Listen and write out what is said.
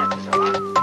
在吃什